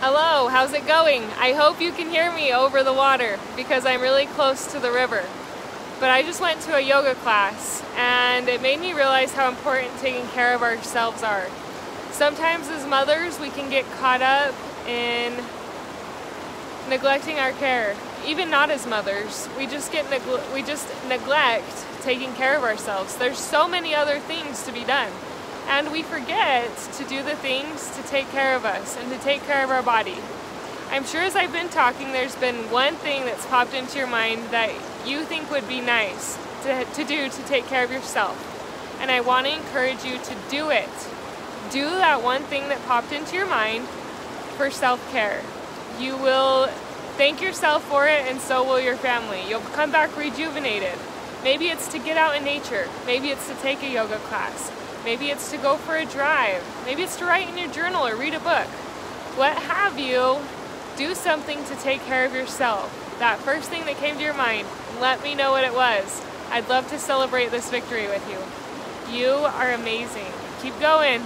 Hello, how's it going? I hope you can hear me over the water because I'm really close to the river. But I just went to a yoga class and it made me realize how important taking care of ourselves are. Sometimes as mothers we can get caught up in neglecting our care. Even not as mothers, we just get we just neglect taking care of ourselves. There's so many other things to be done. And we forget to do the things to take care of us and to take care of our body. I'm sure as I've been talking, there's been one thing that's popped into your mind that you think would be nice to, to do to take care of yourself. And I want to encourage you to do it. Do that one thing that popped into your mind for self care. You will thank yourself for it, and so will your family. You'll come back rejuvenated. Maybe it's to get out in nature. Maybe it's to take a yoga class. Maybe it's to go for a drive. Maybe it's to write in your journal or read a book. What have you, do something to take care of yourself. That first thing that came to your mind, let me know what it was. I'd love to celebrate this victory with you. You are amazing. Keep going.